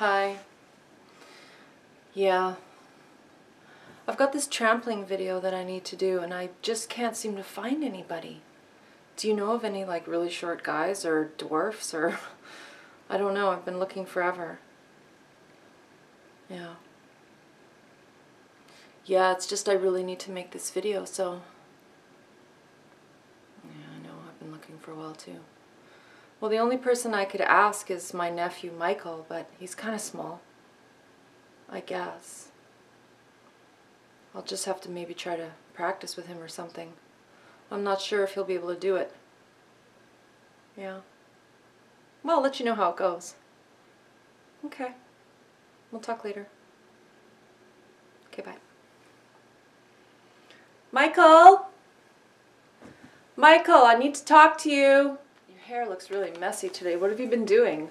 Hi. Yeah. I've got this trampling video that I need to do and I just can't seem to find anybody. Do you know of any like really short guys or dwarfs or I don't know, I've been looking forever. Yeah. Yeah, it's just I really need to make this video, so yeah, I know, I've been looking for a while too. Well, the only person I could ask is my nephew Michael, but he's kind of small. I guess. I'll just have to maybe try to practice with him or something. I'm not sure if he'll be able to do it. Yeah. Well, I'll let you know how it goes. Okay. We'll talk later. Okay, bye. Michael! Michael, I need to talk to you. Hair looks really messy today. What have you been doing?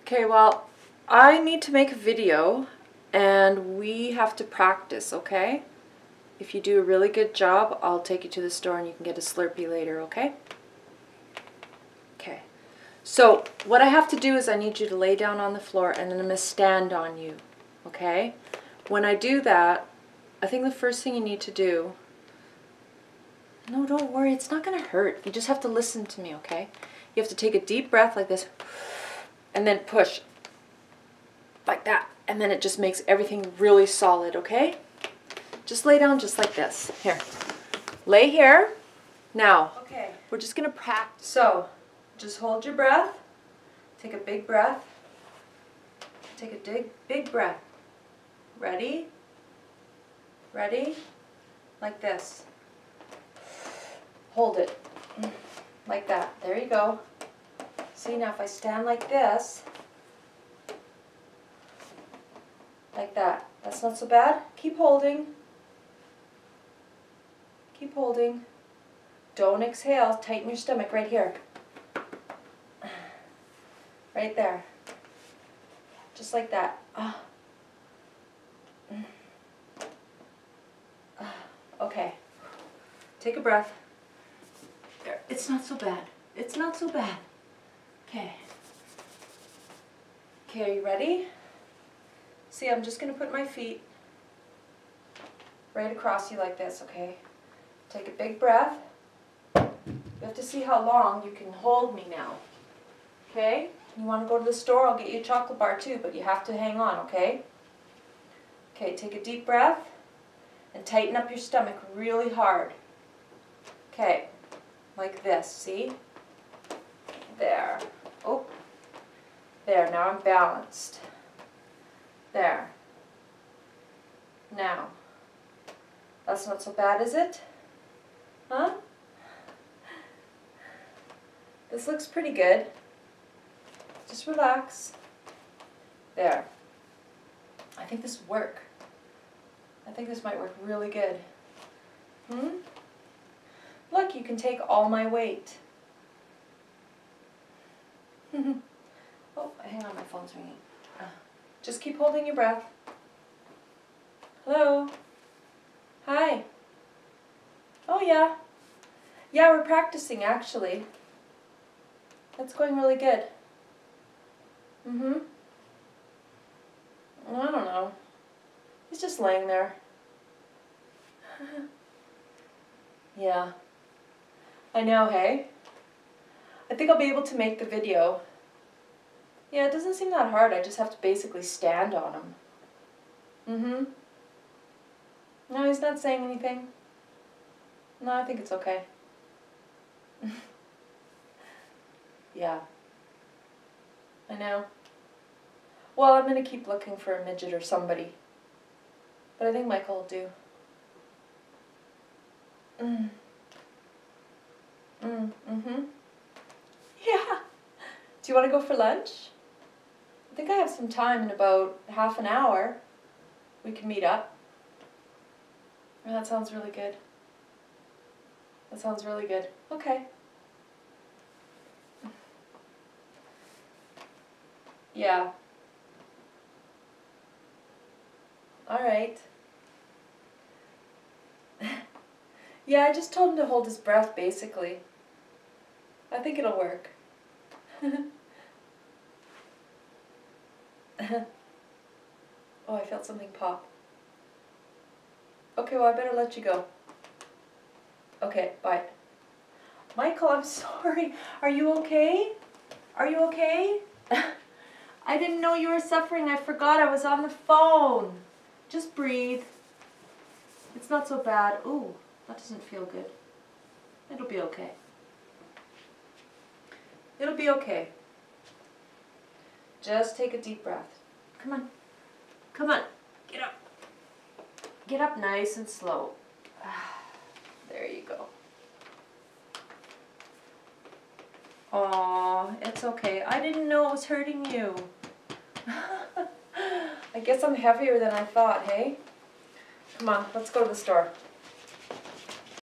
Okay, well, I need to make a video and we have to practice, okay? If you do a really good job, I'll take you to the store and you can get a Slurpee later, okay? Okay. So, what I have to do is I need you to lay down on the floor and then I'm going to stand on you, okay? When I do that, I think the first thing you need to do no, don't worry. It's not going to hurt. You just have to listen to me, okay? You have to take a deep breath like this and then push like that. And then it just makes everything really solid, okay? Just lay down just like this. Here. Lay here. Now, okay. we're just going to practice. So, just hold your breath. Take a big breath. Take a big, big breath. Ready? Ready? Like this. Hold it. Like that. There you go. See, now if I stand like this, like that. That's not so bad. Keep holding. Keep holding. Don't exhale. Tighten your stomach right here. Right there. Just like that. Ah. Okay. Take a breath. It's not so bad. It's not so bad. Okay. Okay, are you ready? See, I'm just going to put my feet right across you like this, okay? Take a big breath. You have to see how long you can hold me now. Okay? You want to go to the store, I'll get you a chocolate bar too, but you have to hang on, okay? Okay, take a deep breath and tighten up your stomach really hard. Okay, like this, see? There. Oh, there, now I'm balanced. There. Now. That's not so bad, is it? Huh? This looks pretty good. Just relax. There. I think this will work. I think this might work really good. Hmm? Look, you can take all my weight. oh, hang on, my phone's ringing. Uh, just keep holding your breath. Hello? Hi. Oh, yeah. Yeah, we're practicing, actually. That's going really good. Mm-hmm. I don't know. He's just laying there. yeah. I know, hey? I think I'll be able to make the video. Yeah, it doesn't seem that hard. I just have to basically stand on him. Mm-hmm. No, he's not saying anything. No, I think it's okay. yeah. I know. Well, I'm going to keep looking for a midget or somebody. But I think Michael will do. Mm. Mm, mm-hmm. Yeah. Do you want to go for lunch? I think I have some time in about half an hour. We can meet up. Oh, that sounds really good. That sounds really good. Okay. Yeah. All right. yeah, I just told him to hold his breath, basically. I think it'll work. oh, I felt something pop. Okay, well, I better let you go. Okay, bye. Michael, I'm sorry. Are you okay? Are you okay? I didn't know you were suffering. I forgot I was on the phone. Just breathe. It's not so bad. Ooh, that doesn't feel good. It'll be okay. It'll be okay. Just take a deep breath. Come on. Come on. Get up. Get up nice and slow. There you go. Aw, it's okay. I didn't know it was hurting you. I guess I'm heavier than I thought, hey? Come on, let's go to the store.